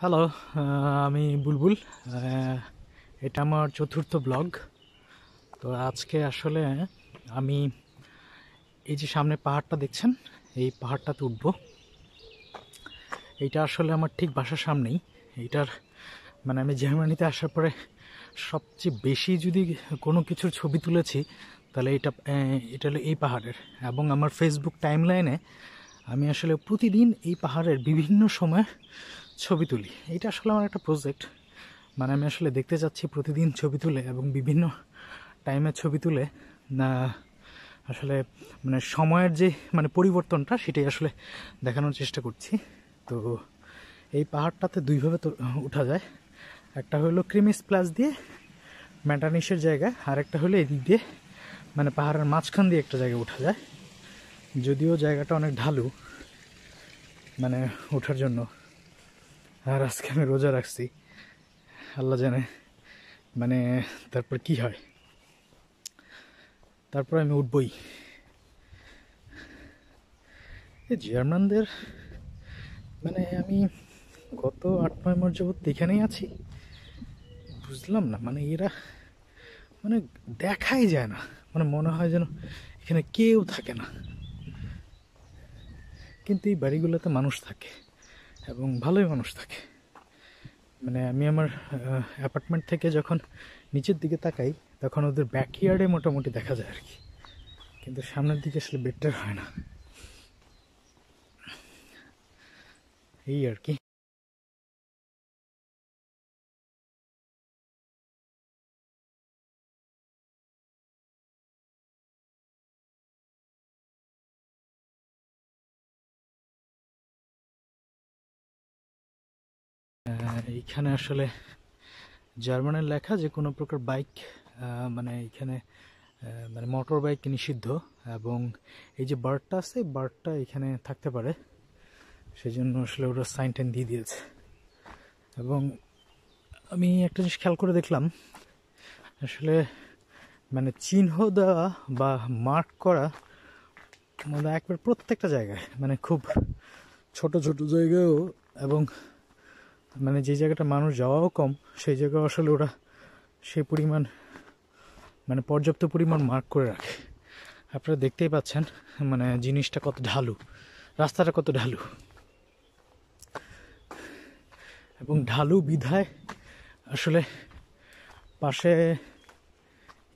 Hello আমি বুলবুল এটা আমার চতুর্থ ব্লগ তো আজকে আসলে আমি এই যে সামনে পাহাড়টা দেখছেন, এই পাহাড়টাতে উঠব। এইটা আসলে আমার ঠিক বাসার সামনেই। এইটার মানে আমি জার্মানিতে আসার পরে সবচেয়ে বেশি যদি কোনো কিছুর ছবি তুলেছি, তাহলে এটা এটা হলো এই পাহাড়ের। এবং আমার ফেসবুক টাইমলাইনে আমি আসলে প্রতিদিন এই পাহাড়ের বিভিন্ন সময় ছবি তুলি। এটা আসলে আমার একটা প্রজেক্ট মানে আমি আসলে দেখতে যাচ্ছি প্রতিদিন ছবি তুলে এবং বিভিন্ন টাইমে ছবি তুলে। না, আসলে মানে সময়ের যে মানে পরিবর্তনটা সেটাই আসলে দেখানোর চেষ্টা করছি। তো এই পাহাড়টাতে দুইভাবে তো উঠা যায়। একটা হলো ক্রিমিস প্লাস দিয়ে ম্যাটানিসের জায়গা আর একটা হলো এদিক দিয়ে মানে পাহাড়ের মাঝখান দিয়ে একটা জায়গায় উঠা যায়। যদিও জায়গাটা অনেক ঢালু মানে ওঠার জন্য। আর আজকে আমি রোজা রাখছি। আল্লাহ জানে মানে তারপর কি হয়? তারপর আমি উঠবই। এই জার্মানদের মানে আমি গত আট, নয় মাস যাবত এখানেই আছি। বুঝলাম না মানে এরা মানে দেখাই যায় না। মানে মনে হয় যেন এখানে কেউ থাকে না। কিন্তু এই বাড়িগুলোতে মানুষ থাকে। এবং ভালোই মানুষ থাকে। মানে আমি আমার অ্যাপার্টমেন্ট থেকে যখন নিচের দিকে তাকাই, তখন ওদের ব্যাকইয়ার্ডে মোটামুটি দেখা যায় আর কি। কিন্তু সামনের দিকে আসলে বেটার হয় না। এই আর কি। এইখানে আসলে জার্মানের লেখা যে কোনো প্রকার বাইক মানে এখানে মানে মোটর বাইক নিষিদ্ধ এবং এই যে বার্ডটা আছে বার্ডটা এখানে থাকতে পারে। সেই জন্য আসলে ওরা সাইন টাইন দিয়ে দিয়েছে। এবং আমি একটা জিনিস খেয়াল করে দেখলাম, আসলে মানে চিহ্ন দেওয়া বা মার্ক করা মানে একবার প্রত্যেকটা জায়গায় মানে খুব ছোট ছোট জায়গায়ও এবং মানে যে জায়গাটা মানুষ যাওয়াও কম, সেই জায়গা আসলে ওরা সেই পরিমাণ মানে পর্যাপ্ত পরিমাণ মার্ক করে রাখে। আপনারা দেখতেই পাচ্ছেন মানে জিনিসটা কত ঢালু, রাস্তাটা কত ঢালু। এবং ঢালু বিধায় আসলে পাশে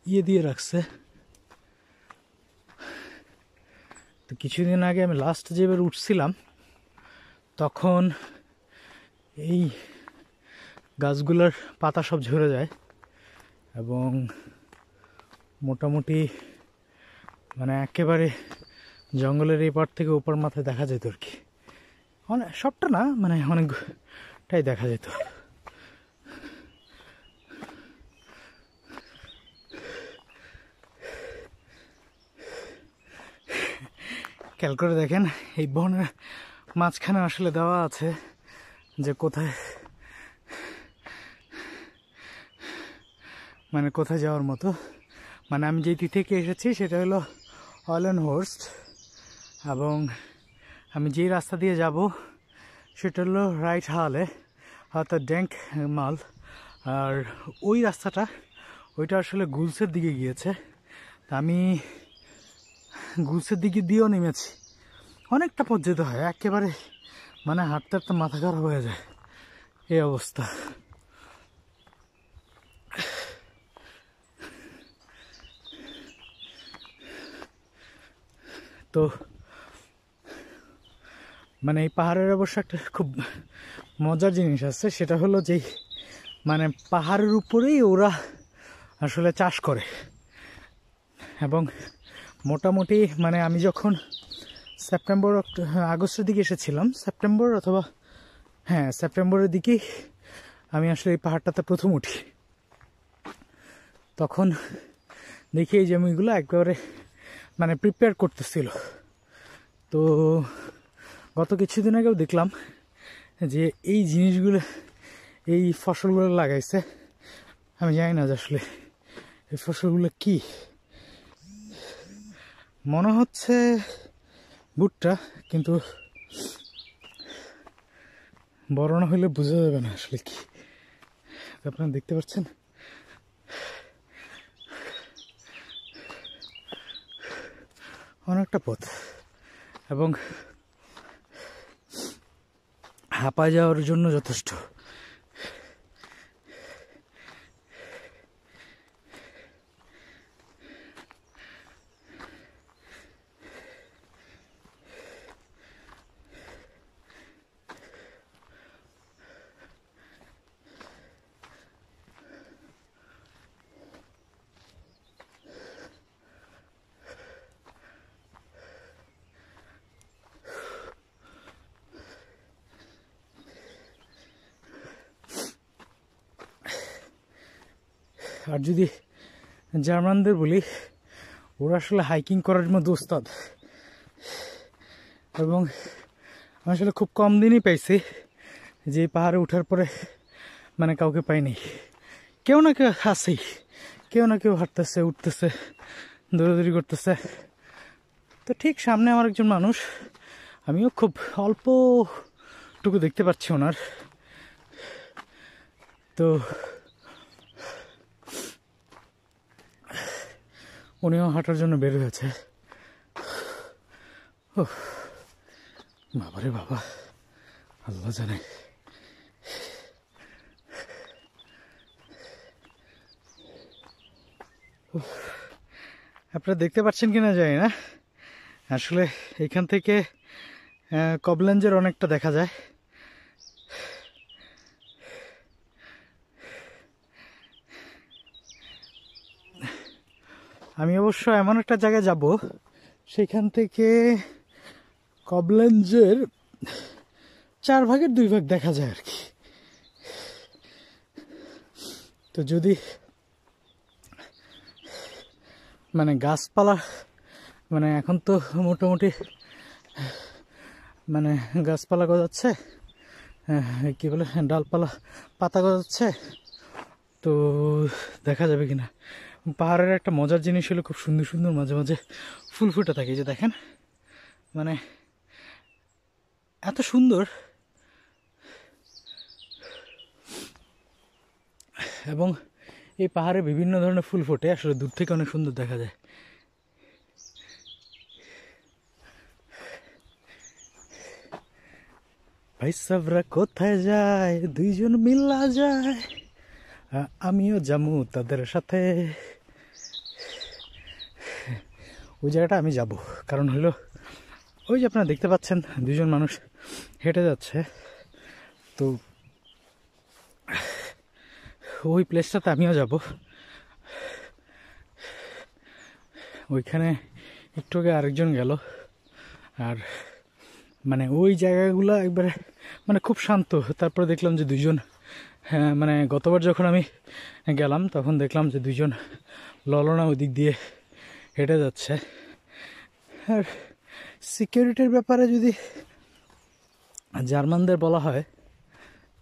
ইয়ে দিয়ে রাখছে। তো কিছুদিন আগে আমি লাস্ট যেবার উঠছিলাম, তখন এই গাছগুলোর পাতা সব ঝরে যায় এবং মোটামুটি মানে একেবারে জঙ্গলের এই পার থেকে ওপর মাথায় দেখা যেত আর কি। অনেক সবটা না মানে অনেকটাই দেখা যেত। খেয়াল করে দেখেন, এই বনের মাঝখানে আসলে দেওয়া আছে যে কোথায়? মানে কোথায় যাওয়ার মতো? মানে আমি যেটি থেকে এসেছি সেটা হলো অয়েলেন হোর্স্ট এবং আমি যেই রাস্তা দিয়ে যাব সেটা হলো রাইট হালে অর্থাৎ ড্যাঙ্ক মাল আর ওই রাস্তাটা, ওইটা আসলে গুলসের দিকে গিয়েছে। তা আমি গুলসের দিকে দিয়েও নেমেছি। অনেকটা পথ যেতে হয়, একেবারে মানে হাঁটতে হাঁটতে মাথা খারাপ হয়ে যায়। এই অবস্থা। তো মানে এই পাহাড়ের অবশ্য একটা খুব মজার জিনিস আছে, সেটা হলো যে মানে পাহাড়ের উপরেই ওরা আসলে চাষ করে। এবং মোটামুটি মানে আমি যখন সেপ্টেম্বর হ্যাঁ, আগস্টের দিকে এসেছিলাম। সেপ্টেম্বর অথবা হ্যাঁ সেপ্টেম্বরের দিকেই আমি আসলে এই পাহাড়টাতে প্রথম উঠি। তখন দেখি এই জমিগুলো একবারে মানে প্রিপেয়ার করতেছিল। তো গত কিছুদিন আগেও দেখলাম যে এই জিনিসগুলো এই ফসলগুলো লাগাইছে। আমি জানি না যে আসলে এই ফসলগুলো কি। মনে হচ্ছে ভুট্টা কিন্তু বড় না হলে বোঝা যাবে না আসলে কি। আপনারা দেখতে পাচ্ছেন? অনেকটা পথ, এবং হাঁপায় যাওয়ার জন্য যথেষ্ট। আর যদি জার্মানদের বলি, ওরা আসলে হাইকিং করার মধ্যে ওস্তাদ এবং আমি আসলে খুব কম দিনই পাইছি, যে পাহাড়ে ওঠার পরে মানে কাউকে পাইনি। কেউ না কেউ আসেই কেউ না কেউ হাঁটতেছে, উঠতেছে, দৌড়াদৌড়ি করতেছে। তো ঠিক সামনে আমার একজন মানুষ, আমিও খুব অল্পটুকু দেখতে পাচ্ছি ওনার। তো উনিও হাঁটার জন্য বের হয়েছে। উফ, বাবারে বাবা আল্লাহ জানে। আপনারা দেখতে পাচ্ছেন কিনা জানি না। আসলে এখান থেকে কবলেঞ্জের অনেকটা দেখা যায়। আমি অবশ্য এমন একটা জায়গায় যাব, সেখান থেকে কবলেঞ্জের চার ভাগের দুই ভাগ দেখা যায় আর কি। তো যদি মানে গাছপালা মানে এখন তো মোটামুটি মানে গাছপালা গজাচ্ছে কি বলে, ডালপালা, পাতা গজাচ্ছে, তো দেখা যাবে কিনা। পাহাড়ের একটা মজার জিনিস হলো খুব সুন্দর সুন্দর মাঝে মাঝে ফুল ফুটে থাকে যে দেখেন। মানে এত সুন্দর। এবং এই পাহাড়ে বিভিন্ন ধরনের ফুল ফোটে, আসলে দূর থেকে অনেক সুন্দর দেখা যায়। ভাই, সাবরা কোথায় যায়? দুইজন মিল্লা যায়। আমিও যামু তাদের সাথে। ওই জায়গাটা আমি যাব। কারণ হলো, ওই যে আপনারা দেখতে পাচ্ছেন, দুজন মানুষ হেঁটে যাচ্ছে। তো, ওই প্লেসটাতে আমিও যাব। ওইখানে একটু আগে আরেকজন গেল। আর মানে ওই জায়গাগুলো একবারে মানে খুব শান্ত। তারপরে দেখলাম যে দুইজন হ্যাঁ মানে গতবার যখন আমি গেলাম, তখন দেখলাম যে দুজন ললনা ওই দিক দিয়ে হেঁটে যাচ্ছে। আর সিকিউরিটির ব্যাপারে যদি জার্মানদের বলা হয়,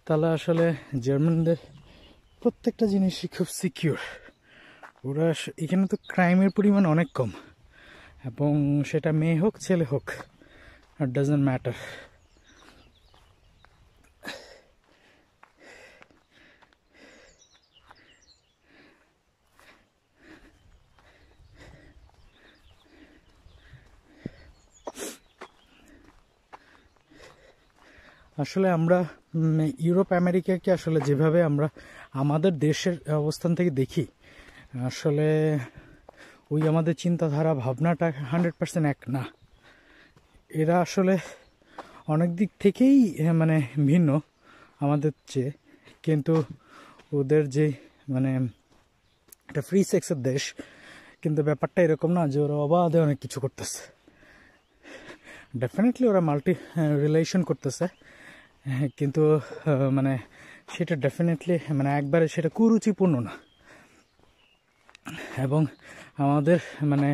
তাহলে আসলে জার্মানদের প্রত্যেকটা জিনিসই খুব সিকিউর। ওরা এখানে তো ক্রাইমের পরিমাণ অনেক কম। এবং সেটা মেয়ে হোক, ছেলে হোক ডাজন্ট ম্যাটার আসলে আমরা ইউরোপ আমেরিকাকে আসলে যেভাবে আমরা আমাদের দেশের অবস্থান থেকে দেখি আসলে ওই আমাদের চিন্তাধারা ভাবনাটা হান্ড্রেড পার্সেন্ট এক না। এরা আসলে অনেক দিক থেকেই মানে ভিন্ন আমাদের চেয়ে। কিন্তু ওদের যে মানে একটা ফ্রি সেক্সের দেশ কিন্তু ব্যাপারটা এরকম না যে ওরা অবাধে অনেক কিছু করতেছে। ডেফিনেটলি ওরা মাল্টি রিলেশন করতেছে। হ্যাঁ, কিন্তু মানে সেটা ডেফিনেটলি মানে একবারে সেটা কুরুচিপূর্ণ না। এবং আমাদের মানে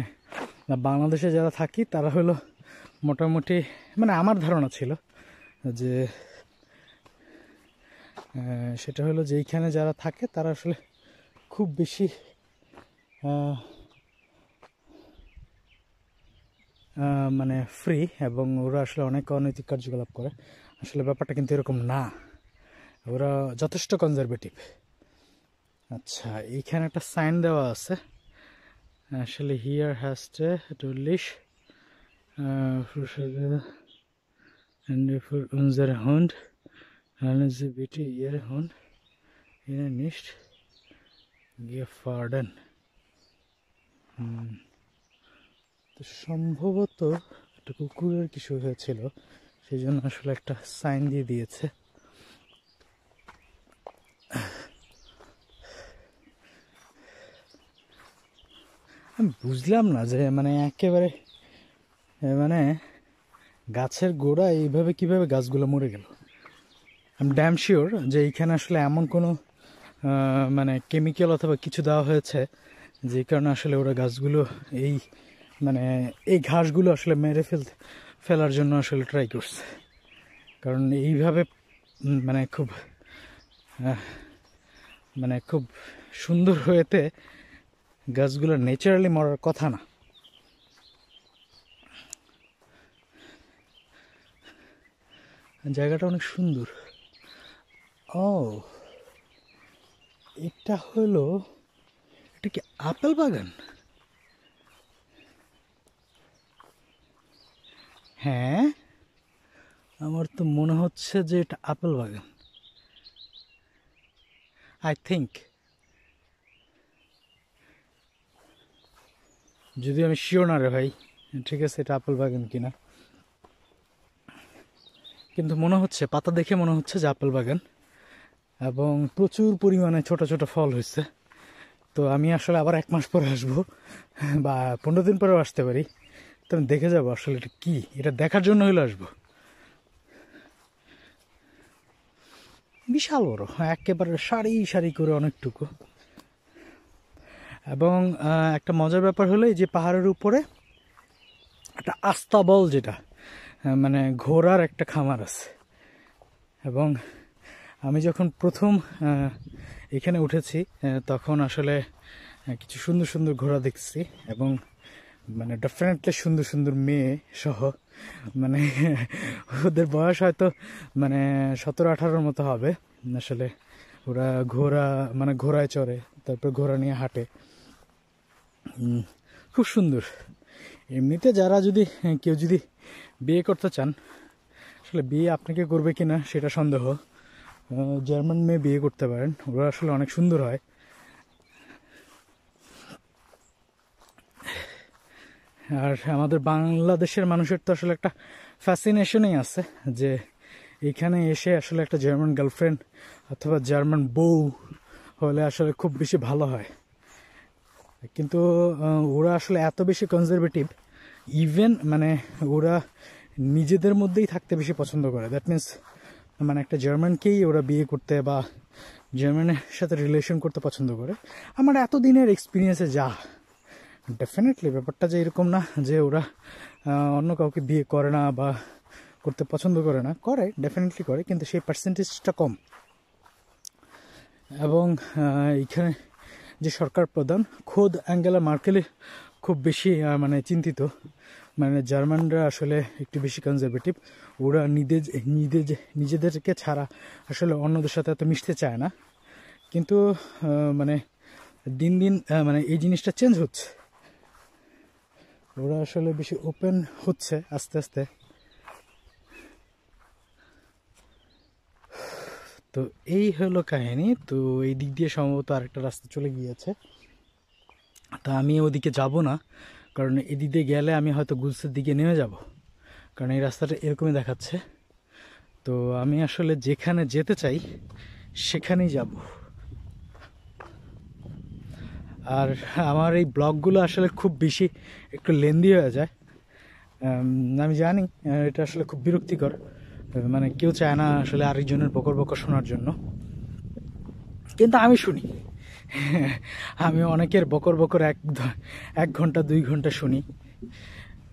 বাংলাদেশে যারা থাকি, তারা হলো মোটামুটি মানে আমার ধারণা ছিল যে সেটা হলো যে এইখানে যারা থাকে, তারা আসলে খুব বেশি মানে ফ্রি এবং ওরা আসলে অনেক অনৈতিক কার্যকলাপ করে। আসলে ব্যাপারটা কিন্তু এরকম না। ওরা যথেষ্ট কনজারভেটিভ আচ্ছা এইখানে একটা সাইন দেওয়া আছে। আসলে হিয়ার হ্যাস্টে für unsere Hund haben Sie bitte Ihren Hund সম্ভবত একটা কুকুরের কিছু হয়েছিল। সেই জন্য আসলে একটা সাইন দিয়ে দিয়েছে। আমি বুঝলাম না যে মানে একেবারে মানে গাছের গোড়া এইভাবে কীভাবে গাছগুলো মরে গেল। আমি ড্যাম শিওর যে এইখানে আসলে এমন কোনো মানে কেমিক্যাল অথবা কিছু দেওয়া হয়েছে যে কারণে আসলে ওরা গাছগুলো এই মানে এই ঘাসগুলো আসলে মেরে ফেলতে ফেলার জন্য আসলে ট্রাই করছে। কারণ এইভাবে মানে খুব মানে খুব সুন্দর হয়েতে গাছগুলো ন্যাচারালি মরার কথা না। জায়গাটা অনেক সুন্দর। ও, এটা হলো, এটা কি আপেল বাগান? হ্যাঁ? আমার তো মনে হচ্ছে যে এটা আপেল বাগান। আই থিঙ্ক যদি আমি শিওর না রে ভাই, ঠিক আছে, এটা আপেল বাগান কিনা। কিন্তু মনে হচ্ছে, পাতা দেখে মনে হচ্ছে যে আপেল বাগান। এবং প্রচুর পরিমাণে ছোট ছোট ফল হয়েছে। তো আমি আসলে আবার এক মাস পরে আসব, বা পনেরো দিন পরেও আসতে পারি। তো আমি দেখে যাব আসলে এটা কি? এটা দেখার জন্য হইলে আসব। বিশাল বড় একেবারে সারি সারি করে অনেকটুকু। এবং একটা মজার ব্যাপার হলো যে পাহাড়ের উপরে একটা আস্তাবল যেটা মানে ঘোড়ার একটা খামার আছে। এবং আমি যখন প্রথম এখানে উঠেছি তখন আসলে কিছু সুন্দর সুন্দর ঘোড়া দেখছি এবং মানে ডেফিনেটলি সুন্দর সুন্দর মেয়ে সহ মানে ওদের বয়স হয়তো মানে সতেরো আঠারোর মতো হবে। আসলে ওরা ঘোড়া মানে ঘোড়ায় চড়ে, তারপর ঘোড়া নিয়ে হাঁটে। খুব সুন্দর। এমনিতে যারা যদি, কেউ যদি বিয়ে করতে চান, আসলে বিয়ে আপনাকে করবে কিনা সেটা সন্দেহ। জার্মান মেয়ে বিয়ে করতে পারেন, ওরা আসলে অনেক সুন্দর হয়। আর আমাদের বাংলাদেশের মানুষের তো আসলে একটা ফ্যাসিনেশনই আছে যে এখানে এসে আসলে একটা জার্মান গার্লফ্রেন্ড অথবা জার্মান বউ হলে আসলে খুব বেশি ভালো হয়। কিন্তু ওরা আসলে এত বেশি কনজারভেটিভ ইভেন মানে ওরা নিজেদের মধ্যেই থাকতে বেশি পছন্দ করে। দ্যাট মিন্স মানে একটা জার্মানকেই ওরা বিয়ে করতে বা জার্মানের সাথে রিলেশন করতে পছন্দ করে। আমার এতদিনের এক্সপিরিয়েন্সে যা ডেফিনেটলি ব্যাপারটা যে এরকম না যে ওরা অন্য কাউকে বিয়ে করে না বা করতে পছন্দ করে না, করে ডেফিনেটলি করে, কিন্তু সেই পার্সেন্টেজটা কম। এবং এইখানে যে সরকার প্রধান, খোদ অ্যাঙ্গেলা মার্কেলে খুব বেশি মানে চিন্তিত। মানে জার্মানরা আসলে একটু বেশি কনজারভেটিভ ওরা নিজে নিজে নিজেদেরকে ছাড়া আসলে অন্যদের সাথে এত মিশতে চায় না। কিন্তু মানে দিন দিন মানে এই জিনিসটা চেঞ্জ হচ্ছে। ওরা আসলে বেশি ওপেন হচ্ছে আস্তে আস্তে। তো এই হলো কাহিনী। তো এই দিক দিয়ে সম্ভবত আরেকটা রাস্তা চলে গিয়েছে। তা আমি ওদিকে যাব না, কারণ এদিক দিয়ে গেলে আমি হয়তো গুলসের দিকে নেমে যাব, কারণ এই রাস্তাটা এরকমই দেখাচ্ছে। তো আমি আসলে যেখানে যেতে চাই, সেখানেই যাব। আর আমার এই ব্লগগুলো আসলে খুব বেশি একটু লেন্দি হয়ে যায়। আমি জানি এটা আসলে খুব বিরক্তিকর। মানে কেউ চায় না আসলে আরেকজনের বকর বকর শোনার জন্য। কিন্তু আমি শুনি। আমি অনেকের বকর বকর এক এক ঘণ্টা, দুই ঘণ্টা শুনি।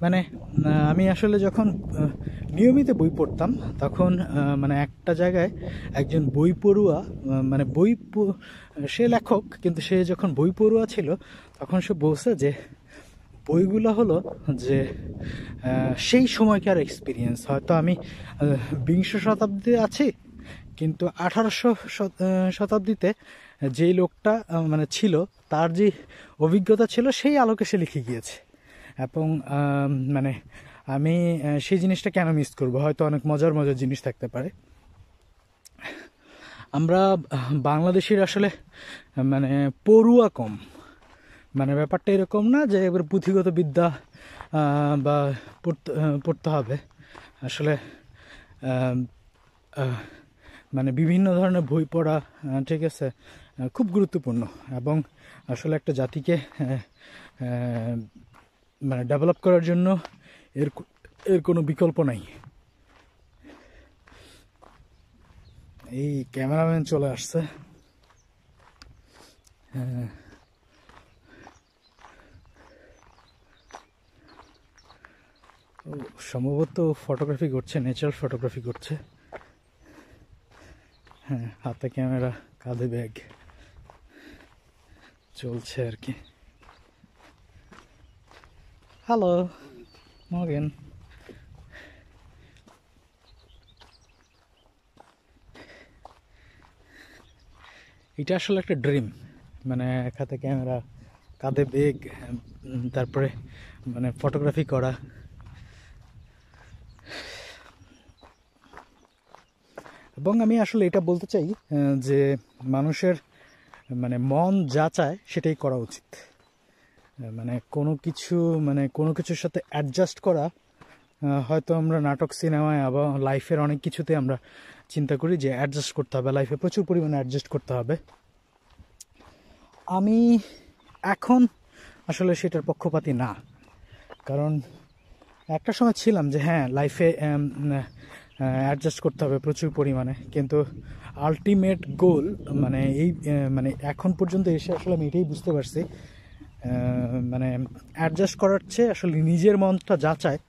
মানে আমি আসলে যখন নিয়মিত বই পড়তাম, তখন মানে একটা জায়গায় একজন বই পড়ুয়া মানে বই সে লেখক, কিন্তু সে যখন বই পড়ুয়া ছিল, তখন সে বলছে যে, বইগুলো হলো যে সেই সময়কার এক্সপিরিয়েন্স হয়তো আমি বিংশ শতাব্দীতে আছি, কিন্তু আঠারোশো শতাব্দীতে যেই লোকটা মানে ছিল, তার যে অভিজ্ঞতা ছিল, সেই আলোকে সে লিখে গিয়েছে। এবং মানে আমি সেই জিনিসটা কেন মিস করব? হয়তো অনেক মজার মজার জিনিস থাকতে পারে। আমরা, বাংলাদেশের আসলে মানে পড়ুয়া কম। মানে ব্যাপারটা এরকম না যে, এবার পুঁথিগত বিদ্যা বা পড়তে পড়তে হবে। আসলে মানে বিভিন্ন ধরনের বই পড়া ঠিক আছে খুব গুরুত্বপূর্ণ। এবং আসলে একটা জাতিকে মানে ডেভেলপ করার জন্য এর এর কোনো বিকল্প নাই। এই ক্যামেরাম্যান চলে আসছে। হ্যাঁ। সম্ভবত ফটোগ্রাফি করছে ন্যাচারাল ফটোগ্রাফি করছে। হ্যাঁ হাতে ক্যামেরা কাঁধে ব্যাগ চলছে আর কি। হ্যালো মগেন এটা আসলে একটা ড্রিম মানে এক হাতে ক্যামেরা কাঁধে বেগ তারপরে মানে ফটোগ্রাফি করা। এবং আমি আসলে এটা বলতে চাই যে মানুষের মানে মন যা চায় সেটাই করা উচিত। মানে কোনো কিছু মানে কোনো কিছুর সাথে অ্যাডজাস্ট করা হয়তো আমরা নাটক, সিনেমায় আবার লাইফের অনেক কিছুতে আমরা চিন্তা করি যে অ্যাডজাস্ট করতে হবে লাইফে প্রচুর পরিমাণে অ্যাডজাস্ট করতে হবে। আমি এখন আসলে সেটার পক্ষপাতি না, কারণ একটা সময় ছিলাম যে হ্যাঁ লাইফে অ্যাডজাস্ট করতে হবে প্রচুর পরিমাণে, কিন্তু আলটিমেট গোল মানে এই মানে এখন পর্যন্ত এসে আসলে আমি এটাই বুঝতে পারছি মানে অ্যাডজাস্ট করার চেয়ে আসলে নিজের মনটা যা চায়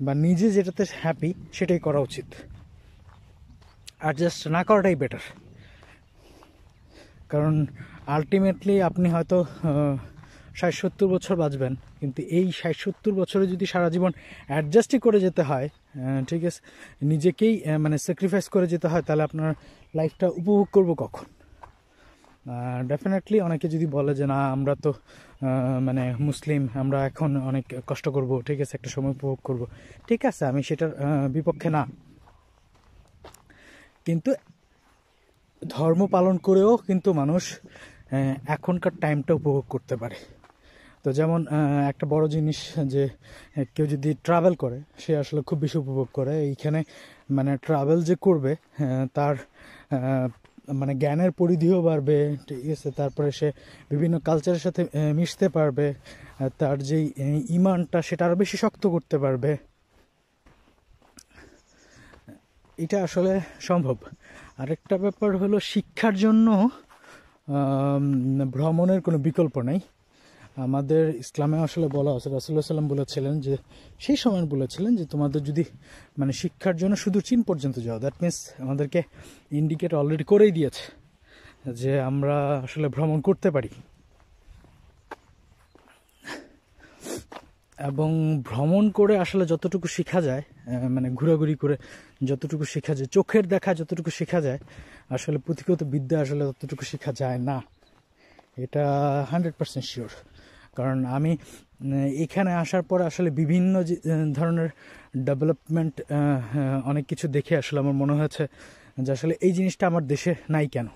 বা নিজে যেটাতে হ্যাপি সেটাই করা উচিত। অ্যাডজাস্ট না করাটাই বেটার কারণ আলটিমেটলি আপনি হয়তো ষাট সত্তর বছর বাঁচবেন, কিন্তু এই ষাট সত্তর বছরে যদি সারা জীবন অ্যাডজাস্টই করে যেতে হয় ঠিক আছে, নিজেকেই মানে স্যাক্রিফাইস করে যেতে হয়, তাহলে আপনার লাইফটা উপভোগ করব কখন? ডেফিনেটলি অনেকে যদি বলে যে, না, আমরা তো মানে মুসলিম, আমরা এখন অনেক কষ্ট করব, ঠিক আছে, একটা সময় উপভোগ করব। ঠিক আছে, আমি সেটার বিপক্ষে না। কিন্তু ধর্ম পালন করেও কিন্তু মানুষ এখনকার টাইমটা উপভোগ করতে পারে। তো যেমন একটা বড় জিনিস যে, কেউ যদি ট্রাভেল করে, সে আসলে খুব বেশি উপভোগ করে। এইখানে মানে ট্রাভেল যে করবে তার মানে জ্ঞানের পরিধিও বাড়বে, ঠিক আছে? তারপরে সে বিভিন্ন কালচারের সাথে মিশতে পারবে তার যে ইমানটা সেটা আরও বেশি শক্ত করতে পারবে। এটা আসলে সম্ভব। আরেকটা ব্যাপার হলো শিক্ষার জন্য ভ্রমণের কোনো বিকল্প নেই। আমাদের ইসলামে আসলে বলা আছে রাসুল্লাহ সাল্লাম বলেছিলেন যে, সেই সময় বলেছিলেন যে, তোমাদের যদি মানে শিক্ষার জন্য শুধু চীন পর্যন্ত যাও দ্যাট মিনস আমাদেরকে ইন্ডিকেট অলরেডি করেই দিয়েছে যে, আমরা আসলে ভ্রমণ করতে পারি। এবং ভ্রমণ করে আসলে যতটুকু শেখা যায় মানে ঘোরাঘুরি করে যতটুকু শেখা যায়, চোখের দেখা যতটুকু শেখা যায়, আসলে পুঁথিগত বিদ্যা আসলে ততটুকু শেখা যায় না। এটা হান্ড্রেড পার্সেন্ট শিওর কারণ আমি এখানে আসার পর আসলে বিভিন্ন ধরনের ডেভেলপমেন্ট অনেক কিছু দেখে আসলে আমার মনে হয়েছে যে আসলে এই জিনিসটা আমার দেশে নাই কেন।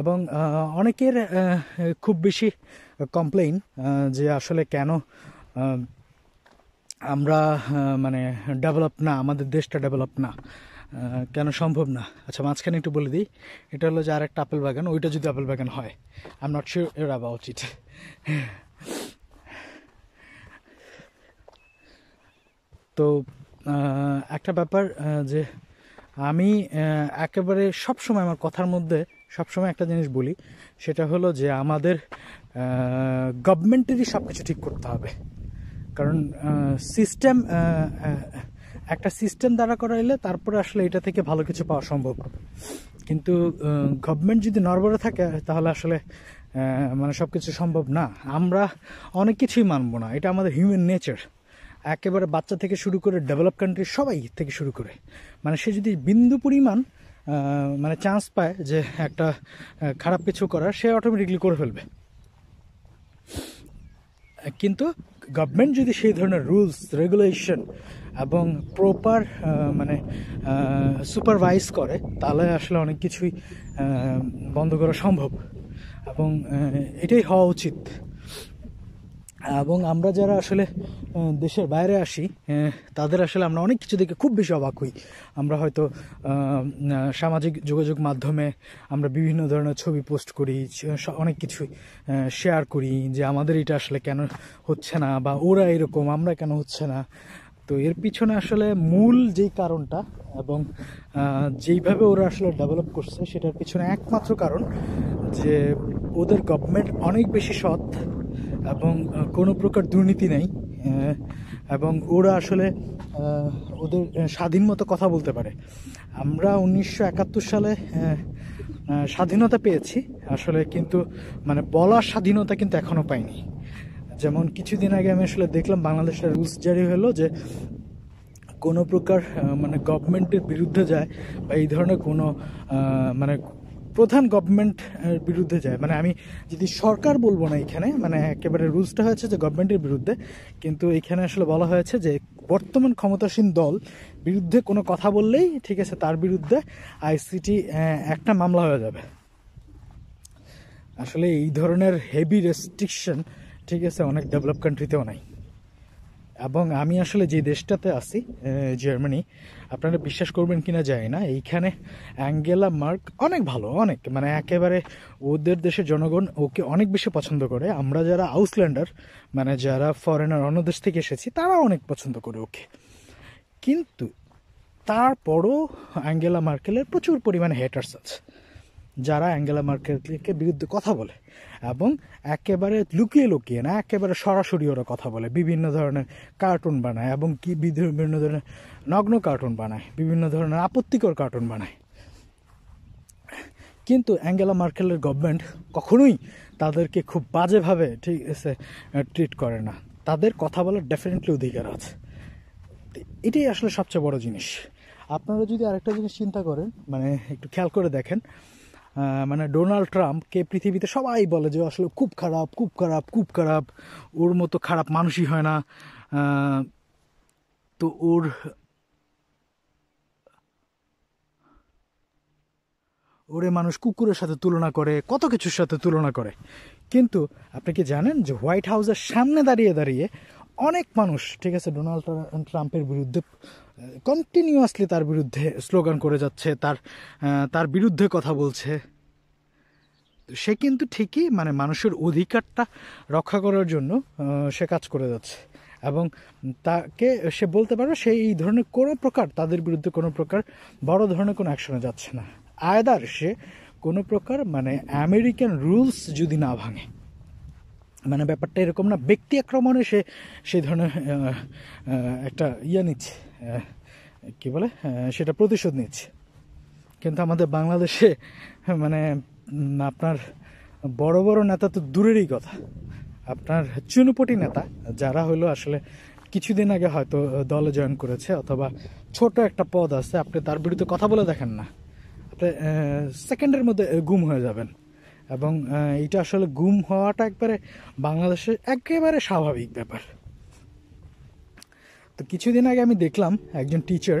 এবং অনেকের খুব বেশি কমপ্লেইন যে আসলে কেন আমরা মানে ডেভেলপ না, আমাদের দেশটা ডেভেলপ না। কেন সম্ভব না? আচ্ছা মাঝখানে একটু বলে দিই। এটা হলো যে আর একটা আপেল বাগান, ওইটা যদি আপেল বাগান হয় আই এম নট শিওর এর অ্যাবাউট ইট তো একটা ব্যাপার যে আমি একেবারে সব সময় আমার কথার মধ্যে সবসময় একটা জিনিস বলি, সেটা হলো যে আমাদের গভর্নমেন্টেরই সব কিছু ঠিক করতে হবে। কারণ সিস্টেম একটা সিস্টেম দ্বারা করাইলে তারপরে আসলে এটা থেকে ভালো কিছু পাওয়া সম্ভব কিন্তু গভর্নমেন্ট যদি নরবরে থাকে, তাহলে আসলে মানে সব কিছু সম্ভব না। আমরা অনেক কিছুই মানবো না। এটা আমাদের হিউম্যান নেচার একেবারে বাচ্চা থেকে শুরু করে ডেভেলপ কান্ট্রি সবাই থেকে শুরু করে। মানে সে যদি বিন্দু পরিমাণ মানে চান্স পায় যে একটা খারাপ কিছু করার, সে অটোমেটিকলি করে ফেলবে। কিন্তু গভর্নমেন্ট যদি সেই ধরনের রুলস, রেগুলেশন এবং প্রপার মানে সুপারভাইজ করে, তাহলে আসলে অনেক কিছুই বন্ধ করা সম্ভব। এবং এটাই হওয়া উচিত। এবং আমরা যারা আসলে দেশের বাইরে আসি তাদের আসলে আমরা অনেক কিছু দেখে খুব বেশি অবাক হই। আমরা হয়তো সামাজিক যোগাযোগ মাধ্যমে আমরা বিভিন্ন ধরনের ছবি পোস্ট করি অনেক কিছুই শেয়ার করি যে আমাদের এটা আসলে কেন হচ্ছে না বা ওরা এরকম, আমরা কেন হচ্ছে না। তো এর পিছনে আসলে মূল যেই কারণটা এবং যেইভাবে ওরা আসলে ডেভেলপ করছে, সেটার পিছনে একমাত্র কারণ যে ওদের গভর্নমেন্ট অনেক বেশি সৎ এবং কোনো প্রকার দুর্নীতি নেই এবং ওরা আসলে ওদের স্বাধীন মতো কথা বলতে পারে। আমরা উনিশশো একাত্তর সালে স্বাধীনতা পেয়েছি, আসলে কিন্তু মানে বলার স্বাধীনতা কিন্তু এখনও পাইনি। যেমন কিছুদিন আগে আমি আসলে দেখলাম বাংলাদেশের রুলস জারি হলো যে, কোনো প্রকার মানে গভর্নমেন্টের বিরুদ্ধে যায় বা এই ধরনের কোনো মানে প্রধান গভর্নমেন্ট বিরুদ্ধে যায়। মানে আমি যদি সরকার বলব না এখানে মানে একেবারে রুলসটা হয়েছে যে গভর্নমেন্টের বিরুদ্ধে, কিন্তু এখানে আসলে বলা হয়েছে যে বর্তমান ক্ষমতাসীন দল বিরুদ্ধে কোনো কথা বললেই ঠিক আছে, তার বিরুদ্ধে আইসিটি একটা মামলা হয়ে যাবে। আসলে এই ধরনের হেভি রেস্ট্রিকশন ঠিক আছে, অনেক ডেভেলপ কান্ট্রিতেও নাই। এবং আমি আসলে যে দেশটাতে আছি জার্মানি আপনারা বিশ্বাস করবেন কি না যায় না। এইখানে অ্যাঙ্গেলা মার্ক অনেক ভালো, অনেক। মানে একেবারে ওদের দেশের জনগণ ওকে অনেক বেশি পছন্দ করে। আমরা যারা আউসল্যান্ডার মানে যারা ফরেনার অন্য দেশ থেকে এসেছি তারা অনেক পছন্দ করে ওকে। কিন্তু তারপরও অ্যাঙ্গেলা মার্কেলের প্রচুর পরিমাণে হেটার্স আছে। যারা অ্যাঙ্গেলা মার্কেলকে বিরুদ্ধে কথা বলে এবং একেবারে লুকিয়ে লুকিয়ে না, একেবারে সরাসরি ওরা কথা বলে, বিভিন্ন ধরনের কার্টুন বানায় এবং কি বিভিন্ন ধরনের নগ্ন কার্টুন বানায়, বিভিন্ন ধরনের আপত্তিকর কার্টুন বানায়। কিন্তু অ্যাঙ্গেলা মার্কেলের গভর্নমেন্ট কখনোই তাদেরকে খুব বাজেভাবে ঠিক আছে ট্রিট করে না। তাদের কথা বলার ডেফিনেটলি অধিকার আছে। এটাই আসলে সবচেয়ে বড় জিনিস। আপনারা যদি আরেকটা জিনিস চিন্তা করেন মানে একটু খেয়াল করে দেখেন মানে ডোনাল্ড ট্রাম্পকে পৃথিবীতে সবাই বলে যে আসলে খুব খারাপ খুব খারাপ খুব খারাপ। ওর মতো খারাপ মানুষই হয় না। তো ওর ওরে মানুষ কুকুরের সাথে তুলনা করে, কত কিছুর সাথে তুলনা করে। কিন্তু আপনি কি জানেন যে হোয়াইট হাউসের সামনে দাঁড়িয়ে দাঁড়িয়ে অনেক মানুষ, ঠিক আছে, ডোনাল্ড ট্রা- ট্রাম্পের বিরুদ্ধে কন্টিনিউয়াসলি তার বিরুদ্ধে স্লোগান করে যাচ্ছে, তার তার বিরুদ্ধে কথা বলছে। সে কিন্তু ঠিকই মানে মানুষের অধিকারটা রক্ষা করার জন্য সে কাজ করে যাচ্ছে। এবং তাকে সে বলতে পারবে, সে এই ধরনের কোনো প্রকার, তাদের বিরুদ্ধে কোনো প্রকার বড় ধরনের কোনো অ্যাকশনে যাচ্ছে না। আয়দার সে কোনো প্রকার মানে আমেরিকান রুলস যদি না ভাঙে মানে ব্যাপারটা এরকম না, ব্যক্তি আক্রমণে সে সেই ধরনের একটা ইয়ে নিচ্ছে কি বলে সেটা প্রতিশোধ নিচ্ছে। কিন্তু আমাদের বাংলাদেশে মানে আপনার বড় বড় নেতা তো দূরেরই কথা। আপনার চুনুপটি নেতা, যারা হলো আসলে কিছুদিন আগে হয়তো দলে জয়েন করেছে, অথবা ছোট একটা পদ আছে, আপনি তার বিরুদ্ধে কথা বলে দেখেন না। আপনি সেকেন্ডের মধ্যে গুম হয়ে যাবেন। এবং এটা আসলে গুম হওয়াটা একবারে বাংলাদেশের একেবারে স্বাভাবিক ব্যাপার। তো কিছুদিন আগে আমি দেখলাম একজন টিচার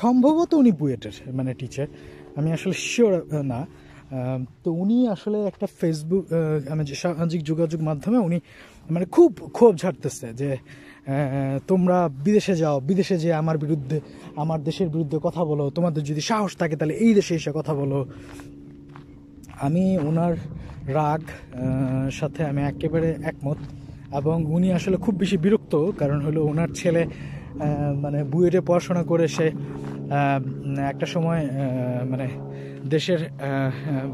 সম্ভবত উনি বুয়েটের মানে টিচার আমি আসলে শিওর না। তো উনি আসলে একটা ফেসবুক যে সামাজিক যোগাযোগ মাধ্যমে উনি মানে খুব ক্ষোভ ঝাড়তেছে যে তোমরা বিদেশে যাও, বিদেশে যে আমার বিরুদ্ধে, আমার দেশের বিরুদ্ধে কথা বলো, তোমাদের যদি সাহস থাকে তাহলে এই দেশে এসে কথা বলো। আমি ওনার রাগ সাথে আমি একেবারে একমত এবং উনি আসলে খুব বেশি বিরক্ত, কারণ হলো ওনার ছেলে মানে বুয়েটে পড়াশোনা করে সে একটা সময় মানে দেশের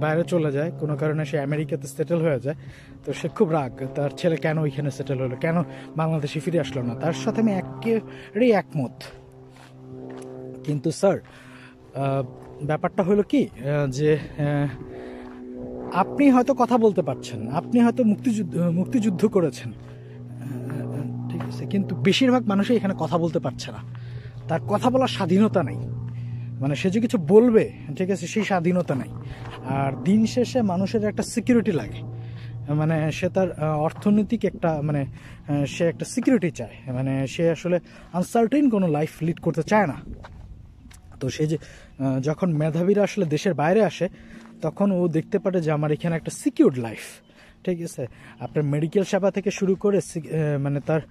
বাইরে চলে যায়, কোনো কারণে সে আমেরিকাতে সেটেল হয়ে যায়। তো সে খুব রাগ, তার ছেলে কেন ওইখানে সেটেল হলো, কেন বাংলাদেশে ফিরে আসলো না? তার সাথে আমি একেবারেই একমত। কিন্তু স্যার ব্যাপারটা হলো কি যে আপনি হয়তো কথা বলতে পারছেন, আপনি হয়তো মুক্তিযুদ্ধ মুক্তিযুদ্ধ করেছেন। ঠিক আছে, কিন্তু বেশিরভাগ মানুষই এখানে কথা বলতে পারছে না। তার কথা বলার স্বাধীনতা নেই। মানে সে যে কিছু বলবে, ঠিক আছে, সেই স্বাধীনতা নেই। আর দিন শেষে মানুষের একটা সিকিউরিটি লাগে। মানে সে তার অর্থনৈতিক একটা মানে সে একটা সিকিউরিটি চায়। মানে সে আসলে আনসার্টেন কোনো লাইফ লিড করতে চায় না। তো সে যে যখন মেধাবীরা আসলে দেশের বাইরে আসে তখন ও দেখতে পারে যে আমার এখানে একটা সিকিউরড লাইফ ঠিক আছে? আপনার মেডিকেল সেবা থেকে শুরু করে মানে তার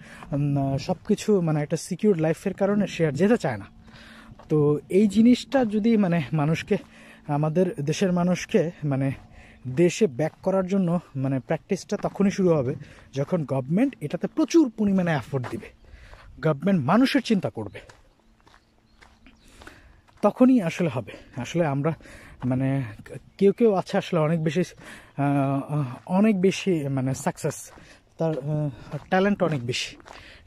সব কিছু মানে একটা সিকিউরড লাইফের কারণে সে আর যেতে চায় না। তো এই জিনিসটা যদি মানে মানুষকে, আমাদের দেশের মানুষকে মানে দেশে ব্যাক করার জন্য মানে প্র্যাকটিসটা তখনই শুরু হবে যখন গভর্নমেন্ট এটাতে প্রচুর পরিমাণে এফোর্ট দিবে। গভর্নমেন্ট মানুষের চিন্তা করবে। তখনই আসলে হবে। আসলে আমরা মানে কেউ কেউ আছে আসলে অনেক বেশি অনেক বেশি মানে সাকসেস তার ট্যালেন্ট অনেক বেশি।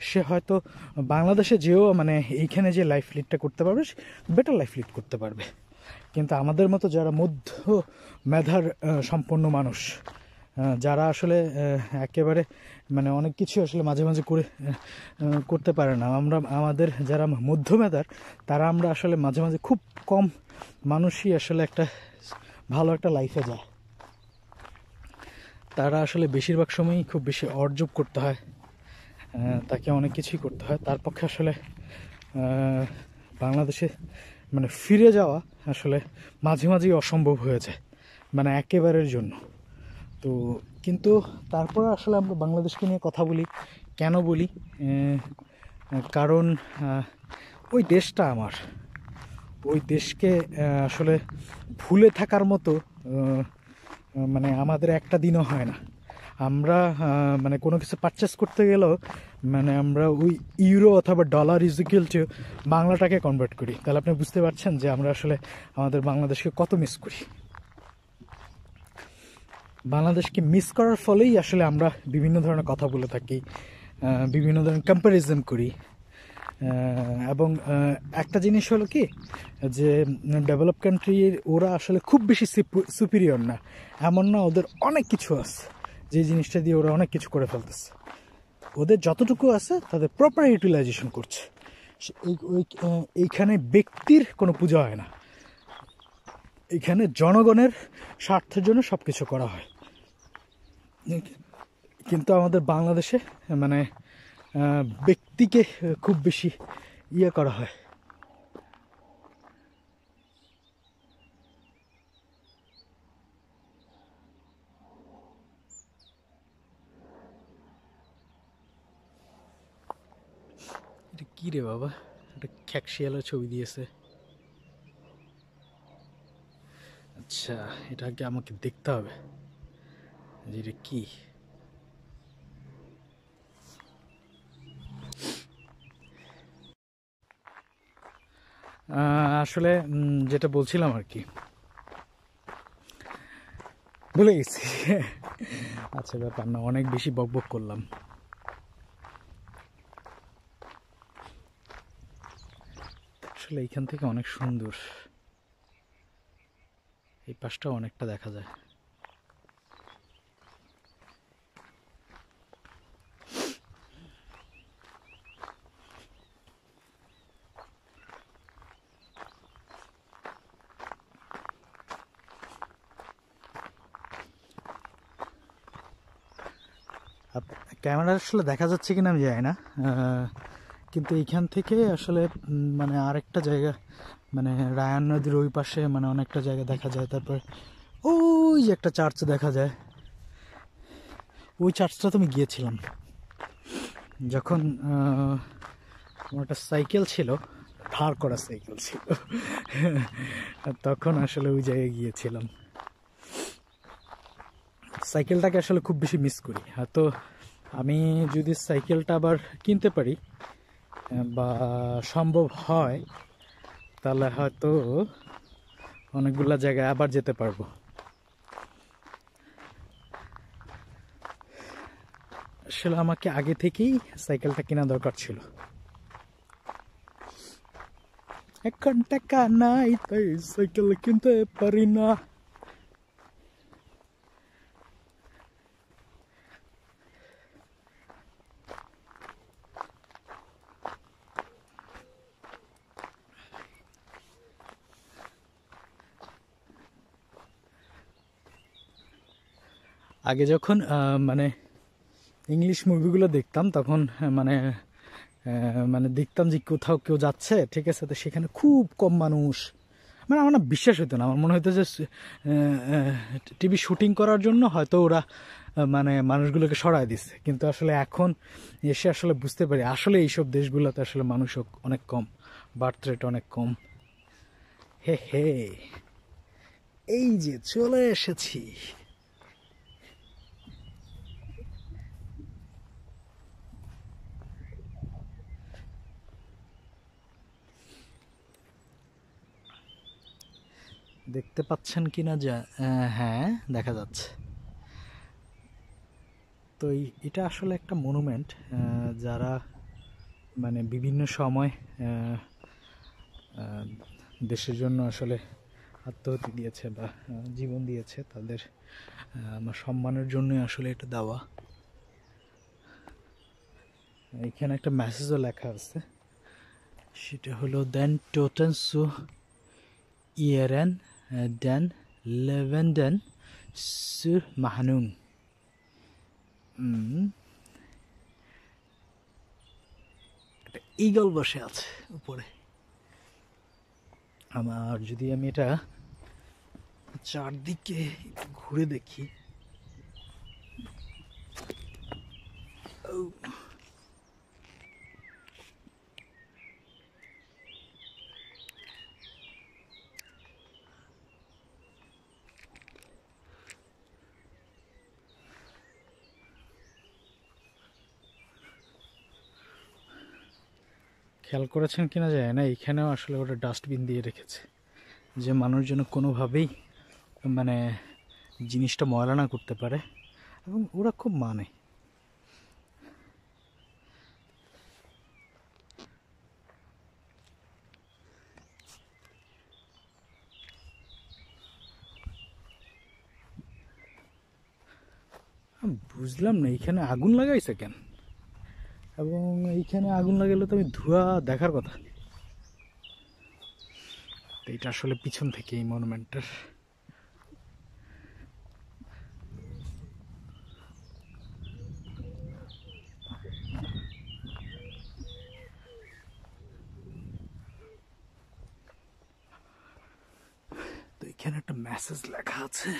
সে হয়তো বাংলাদেশে যেও মানে এইখানে যে লাইফ লিডটা করতে পারবে বেটার লাইফ লিড করতে পারবে। কিন্তু আমাদের মতো যারা মধ্য মেধার সম্পন্ন মানুষ যারা আসলে একেবারে মানে অনেক কিছু আসলে মাঝে মাঝে করে করতে পারে না। আমরা, আমাদের যারা মধ্যমেধার, তারা আমরা আসলে মাঝে মাঝে খুব কম মানুষই আসলে একটা ভালো একটা লাইফে যায়। তারা আসলে বেশিরভাগ সময়ই খুব বেশি অর্জব করতে হয় তাকে অনেক কিছুই করতে হয়। তার পক্ষে আসলে বাংলাদেশে মানে ফিরে যাওয়া আসলে মাঝে মাঝেই অসম্ভব হয়ে যায় মানে একেবারের জন্য। তো কিন্তু তারপরে আসলে আমরা বাংলাদেশকে নিয়ে কথা বলি। কেন বলি? কারণ ওই দেশটা আমার। ওই দেশকে আসলে ভুলে থাকার মতো মানে আমাদের একটা দিনও হয় না। আমরা মানে কোনো কিছু পারচেস করতে গেলেও মানে আমরা ওই ইউরো অথবা ডলার ইজিক্যাল টু বাংলাটাকে কনভার্ট করি। তাহলে আপনি বুঝতে পারছেন যে আমরা আসলে আমাদের বাংলাদেশকে কত মিস করি। বাংলাদেশকে মিস করার ফলেই আসলে আমরা বিভিন্ন ধরনের কথা বলে থাকি বিভিন্ন ধরনের কম্প্যারিজন করি। এবং একটা জিনিস হলো কি, যে ডেভেলপ কান্ট্রির ওরা আসলে খুব বেশি সুপিরিয়র না। এমন না, ওদের অনেক কিছু আছে, যে জিনিসটা দিয়ে ওরা অনেক কিছু করে ফেলতেছে। ওদের যতটুকু আছে, তাদের প্রপার ইউটিলাইজেশন করছে। এইখানে ব্যক্তির কোনো পূজা হয় না। এখানে জনগণের স্বার্থের জন্য সব কিছু করা হয়। কিন্তু আমাদের বাংলাদেশে মানে ব্যক্তিকে খুব বেশি ইয়ে করা হয়। কি রে বাবা? একটা খ্যাকশিয়ালের ছবি দিয়েছে। আচ্ছা এটা আগে আমাকে দেখতে হবে। যে এটা কি? আসলে যেটা বলছিলাম আর কি। ভুলে গেছি। আচ্ছা ব্যাপার না, অনেক বেশি বকবক করলাম। আসলে এইখান থেকে অনেক সুন্দর। এই পাশটাও অনেকটা দেখা যায়। ক্যামেরা আসলে দেখা যাচ্ছে কিনা আমি জানি না কিন্তু এইখান থেকে আসলে মানে আরেকটা জায়গা মানে রায়ান নদীর ওই পাশে মানে অনেকটা জায়গা দেখা যায়, তারপর ওই একটা চার্চ দেখা যায়। ওই চার্চটা তো আমি গিয়েছিলাম। যখন আমার একটা সাইকেল ছিল, ধার করা সাইকেল ছিল, তখন আসলে ওই জায়গায় গিয়েছিলাম। সাইকেলটাকে আসলে খুব বেশি মিস করি। হয়তো আমি যদি সাইকেলটা আবার কিনতে পারি, বা সম্ভব হয় তাহলে হয়তো অনেকগুলো জায়গায় আবার যেতে পারব। আসলে আমাকে আগে থেকেই সাইকেলটা কেনা দরকার ছিল। এখন টাকা নাই তাই সাইকেল কিনতে পারি না। আগে যখন মানে ইংলিশ মুভিগুলো দেখতাম, তখন মানে মানে দেখতাম যে কোথাও কেউ যাচ্ছে, ঠিক আছে? তো সেখানে খুব কম মানুষ। মানে আমার না বিশ্বাস হতো না। আমার মনে হতো যে টিভি শুটিং করার জন্য হয়তো ওরা মানে মানুষগুলোকে সরায় দিচ্ছে। কিন্তু আসলে এখন এসে আসলে বুঝতে পারি, আসলে এইসব দেশগুলোতে আসলে মানুষ অনেক কম। বার্থ রেট অনেক কম। হে হে। এই যে চলে এসেছি। দেখতে পাচ্ছেন কিনা যা আহ, হ্যাঁ দেখা যাচ্ছে। তো এটা আসলে একটা মনুমেন্ট যারা মানে বিভিন্ন সময় দেশের জন্য আসলে আত্মহত্যা দিয়েছে বা জীবন দিয়েছে তাদের আমার সম্মানের জন্যই আসলে এটা দেওয়া। এখানে একটা মেসেজও লেখা আছে। সেটা হলো দেন টোটেন সু ইয়েরেন দেন লেভেন্ডেন সুর মাহানুং একটা ইগল বসে আছে উপরে। আমার যদি আমি এটা চারদিকে ঘুরে দেখি। খেয়াল করেছেন কিনা যায় না, এখানেও আসলে ওরা ডাস্টবিন দিয়ে রেখেছে। যে মানুষ যেন কোনোভাবেই মানে জিনিসটা ময়লা না করতে পারে এবং ওরা খুব মানে। বুঝলাম না, এখানে আগুন লাগাইছে কেন? এবং এইখানে আগুন লাগালে তো আমি ধোঁয়া দেখার কথা। এটা আসলে পিছন থেকে এই মনুমেন্টের তো এখানে একটা মেসেজ লেখা আছে।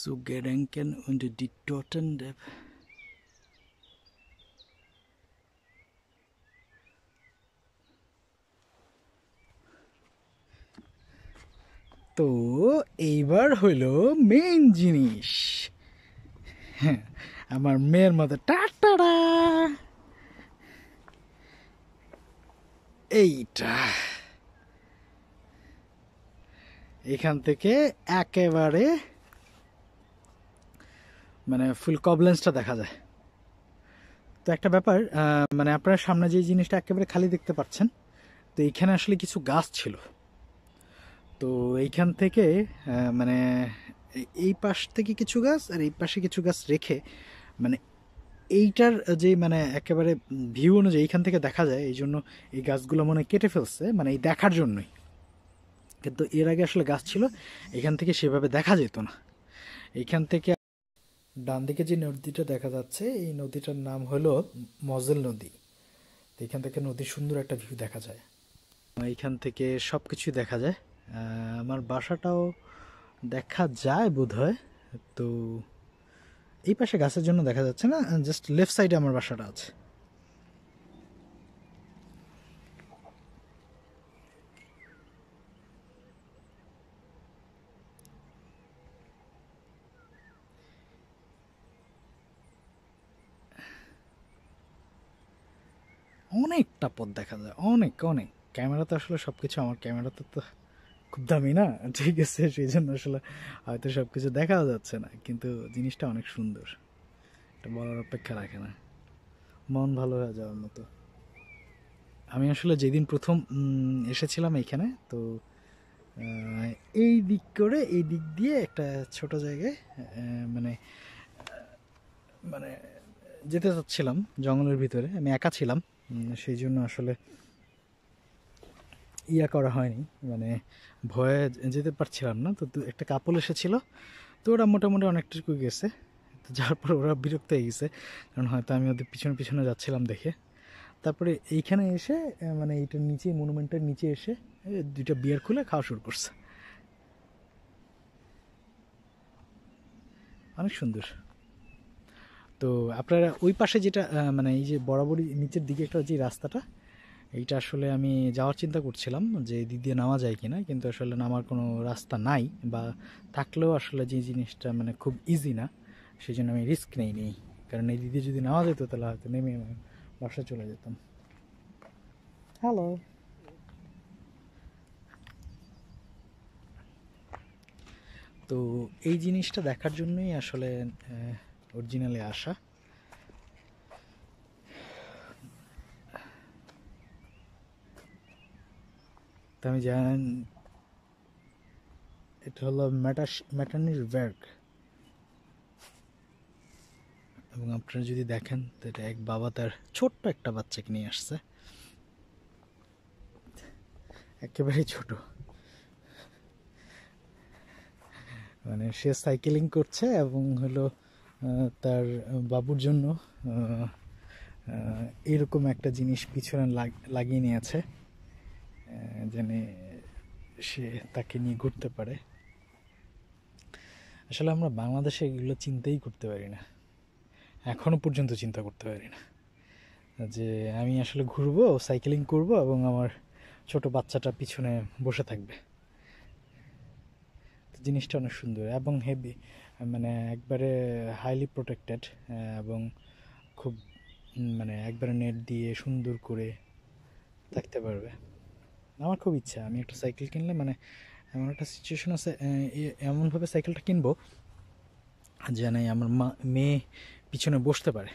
So Gedenken und die Toten তো এইবার হইল মেন জিনিস। আমার মেয়ের মতো টাটারা এইটা। এখান থেকে একেবারে মানে ফুল কবলেন্সটা দেখা যায়। তো একটা ব্যাপার মানে আপনারা সামনে যে জিনিসটা একেবারে খালি দেখতে পাচ্ছেন, তো এইখানে আসলে কিছু গাছ ছিল। তো এইখান থেকে মানে এই- পাশ থেকে কিছু গাছ আর এই পাশে কিছু গাছ রেখে মানে এইটার যে মানে একেবারে ভিউ অনুযায়ী এইখান থেকে দেখা যায়, এই জন্য এই গাছগুলো মনে কেটে ফেলছে মানে এই দেখার জন্যই। কিন্তু এর আগে আসলে গাছ ছিল, এখান থেকে সেভাবে দেখা যেত না। এইখান থেকে ডান দিকে যে নদীটা দেখা যাচ্ছে, এই নদীটার নাম হলো মজেল নদী। এখান থেকে নদীর সুন্দর একটা ভিউ দেখা যায়। এইখান থেকে সব কিছুই দেখা যায়। আমার বাসাটাও দেখা যায় বোধ হয় তো এই পাশে গাছের জন্য দেখা যাচ্ছে না জাস্ট লেফট সাইডে আমার বাসাটা আছে। অনেকটা পথ দেখা যায়, অনেক অনেক। ক্যামেরাতে আসলে সব কিছু আমার ক্যামেরাতে তো খুব দামি না, ঠিক আছে সেই জন্য আসলে হয়তো সব কিছু দেখাও যাচ্ছে না, কিন্তু জিনিসটা অনেক সুন্দর। এটা বলার অপেক্ষা রাখে না। মন ভালো হয়ে যাওয়ার মতো। আমি আসলে যেদিন প্রথম এসেছিলাম এইখানে তো এই দিক করে এই দিক দিয়ে একটা ছোট জায়গায় মানে মানে যেতে চাচ্ছিলাম জঙ্গলের ভিতরে, আমি একা ছিলাম। সেই জন্য আসলে ইয়া করা হয়নি। মানে ভয়ে যেতে পারছিলাম না। তো একটা কাপল এসেছিল। তো ওরা মোটামুটি অনেকটুকু গেছে। তো যার পর ওরা বিরক্ত হয়ে গেছে। কারণ হয়তো আমি ওদের পিছনে পিছনে যাচ্ছিলাম দেখে। তারপরে এইখানে এসে মানে এইটার নিচে মনুমেন্টের নিচে এসে দুইটা বিয়ার খুলে খাওয়া শুরু করছে। অনেক সুন্দর। তো আপনারা ওই পাশে যেটা মানে এই যে বরাবরই নিচের দিকে একটা যে রাস্তাটা এইটা আসলে আমি যাওয়ার চিন্তা করছিলাম যে দিক দিয়ে নামা যায় কিনা কিন্তু আসলে নামার কোনো রাস্তা নাই বা থাকলেও আসলে যে জিনিসটা মানে খুব ইজি না সেই জন্য আমি রিস্ক নেই নেই কারণ এই দিক দিয়ে যদি নেওয়া যেত তাহলে হয়তো নেমে আমি বাসায় চলে যেতাম। হ্যালো তো এই জিনিসটা দেখার জন্যই আসলে অরিজিনালি আসা। তো আমি জানেন এটা হলো ম্যাটাস, ম্যাটার্নির ব্যাগ এবং আপনারা যদি দেখেন, তো এটা এক বাবা তার ছোট্ট একটা বাচ্চাকে নিয়ে আসছে। একেবারেই ছোট। মানে সে সাইকেলিং করছে এবং হলো তার বাবুর জন্য এরকম একটা জিনিস পিছনে লাগ- লাগিয়ে নিয়েছে যেন সে তাকে নিয়ে ঘুরতে পারে। আসলে আমরা বাংলাদেশে এগুলো চিন্তাই করতে পারি না। এখনও পর্যন্ত চিন্তা করতে পারি না। যে আমি আসলে ঘুরবো সাইকেলিং করব এবং আমার ছোট বাচ্চাটা পিছনে বসে থাকবে। জিনিসটা অনেক সুন্দর এবং হেভি মানে একবারে হাইলি প্রোটেক্টেড এবং খুব মানে একবারে নেট দিয়ে সুন্দর করে থাকতে পারবে। আমার খুব ইচ্ছা, আমি একটা সাইকেল কিনলে মানে এমন একটা সিচুয়েশন আছে এমনভাবে সাইকেলটা কিনবো, যেন আমার মা, মেয়ে পিছনে বসতে পারে।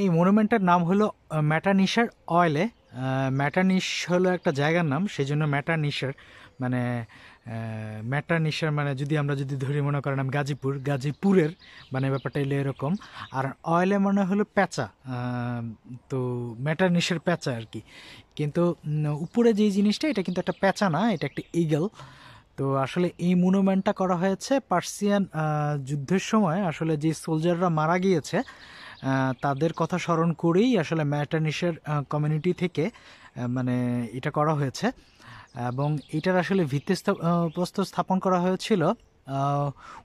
এই মনুমেন্টের নাম হলো ম্যাটানিশার অয়েলে ম্যাটানিশ হলো একটা জায়গার নাম সেই জন্য ম্যাটানিশার মানে ম্যাটানিশার মানে যদি আমরা যদি ধরি, মনে করেন আমি গাজীপুর, গাজীপুরের মানে ব্যাপারটা এলো এরকম। আর অয়েলে মনে হলো প্যাঁচা তো ম্যাটানিশের প্যাঁচা আর কি। কিন্তু উপরে যেই জিনিসটা, এটা কিন্তু একটা প্যাঁচা না, এটা একটা ইগল তো আসলে এই মনুমেন্টটা করা হয়েছে পার্সিয়ান যুদ্ধের সময়। আসলে যে সোলজাররা মারা গিয়েছে তাদের কথা স্মরণ করেই আসলে ম্যাটানিশের কমিউনিটি থেকে মানে এটা করা হয়েছে। এবং এটার আসলে আহ, প্রস্তর স্থাপন করা হয়েছিল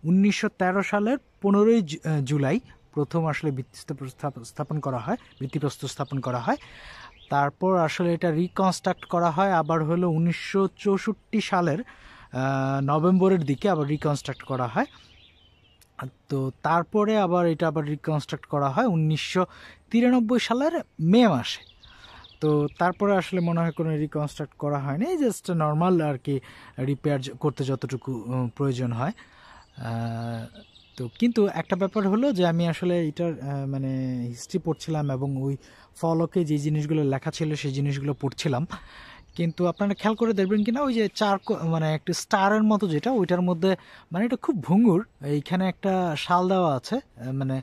উনিশশো তেরো সালের পনেরোই জুলাই। প্রথম আসলে স্থাপ- স্থাপন করা হয় ভিত্তিপ্রস্তর স্থাপন করা হয়। তারপর আসলে এটা রিকনস্ট্রাক্ট করা হয় আবার হলো উনিশশো চৌষট্টি সালের নভেম্বরের দিকে আবার রিকনস্ট্রাক্ট করা হয়। তো তারপরে আবার এটা আবার রিকনস্ট্রাক্ট করা হয় উনিশশো তিরানব্বই সালের মে মাসে। তো তারপরে আসলে মনে হয় কোনো রিকনস্ট্রাক্ট করা হয়নি জাস্ট নর্মাল আর কি রিপেয়ার করতে যতটুকু প্রয়োজন হয়। তো কিন্তু একটা ব্যাপার হলো যে আমি আসলে এটার মানে হিস্ট্রি পড়ছিলাম এবং ওই ফলকে যে জিনিসগুলো লেখা ছিল সেই জিনিসগুলো পড়ছিলাম। কিন্তু আপনারা খেয়াল করে দেখবেন কিনা, ওই যে চার মানে একটা স্টারের মতো যেটা, ওইটার মধ্যে মানে এটা খুব ভঙ্গুর। এইখানে একটা শাল দেওয়া আছে মানে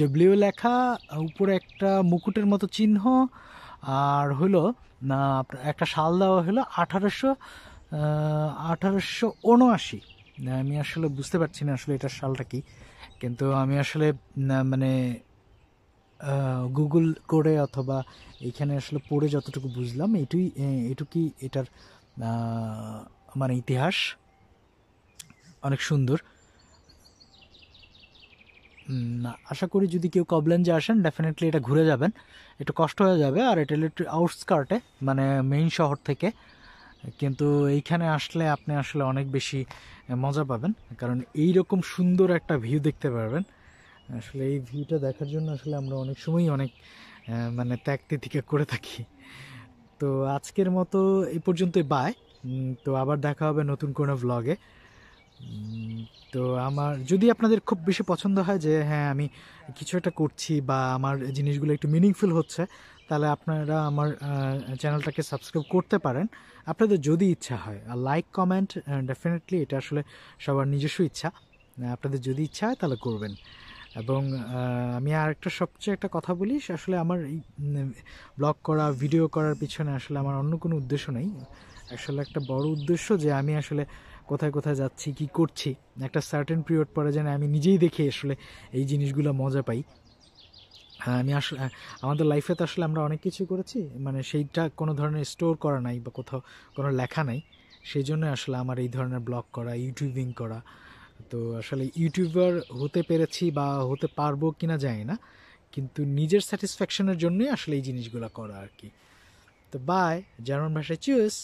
ডব্লিউ লেখা, উপরে একটা মুকুটের মতো চিহ্ন, আর হলো না একটা শাল দেওয়া হলো আঠারোশো আঠারোশো উনআশি। আমি আসলে বুঝতে পারছি না আসলে এটার শালটা কি, কিন্তু আমি আসলে মানে গুগল করে অথবা এইখানে আসলে পড়ে যতটুকু বুঝলাম, এটুই এটুকুই এটার মানে ইতিহাস? অনেক সুন্দর। আশা করি যদি কেউ কবলেঞ্জে আসেন ডেফিনেটলি এটা ঘুরে যাবেন। একটু কষ্ট হয়ে যাবে, আর এটা একটু আউটস্কার্টে মানে মেইন শহর থেকে। কিন্তু এইখানে আসলে আপনি আসলে অনেক বেশি মজা পাবেন। কারণ এই রকম সুন্দর একটা ভিউ দেখতে পারবেন। আসলে এই ভিউটা দেখার জন্য আসলে আমরা অনেক সময়ই অনেক মানে ত্যাগ তিতিকা করে থাকি। তো আজকের মতো এই পর্যন্তই বাই তো আবার দেখা হবে নতুন কোনো ভ্লগে তো আমার, যদি আপনাদের খুব বেশি পছন্দ হয় যে হ্যাঁ আমি কিছু একটা করছি বা আমার জিনিসগুলো একটু মিনিংফুল হচ্ছে, তাহলে আপনারা আমার চ্যানেলটাকে সাবস্ক্রাইব করতে পারেন। আপনাদের যদি ইচ্ছা হয়, আর লাইক কমেন্ট ডেফিনেটলি এটা আসলে সবার নিজস্ব ইচ্ছা। আপনাদের যদি ইচ্ছা হয় তাহলে করবেন। এবং আমি আর একটা সবচেয়ে একটা কথা বলি আসলে আমার এই ব্লগ করা, ভিডিও করার পিছনে আসলে আমার অন্য কোনো উদ্দেশ্য নেই। আসলে একটা বড় উদ্দেশ্য যে আমি আসলে কোথায় কোথায় যাচ্ছি, কি করছি। একটা সার্টেন পিরিয়ড পরে যেন আমি নিজেই দেখে আসলে এই জিনিসগুলো মজা পাই। হ্যাঁ আমি আসলে আমাদের লাইফে তো আসলে আমরা অনেক কিছু করেছি মানে সেইটা কোনো ধরনের স্টোর করা নাই বা কোথাও কোনো লেখা নাই। সেই জন্য আসলে আমার এই ধরনের ব্লগ করা ইউটিউবিং করা তো আসলে ইউটিউবার হতে পেরেছি বা হতে পারব কিনা জানি না, কিন্তু নিজের স্যাটিসফ্যাকশনের জন্যই আসলে এই জিনিসগুলো করা আর কি। তো বাই জার্মান ভাষায় চুজ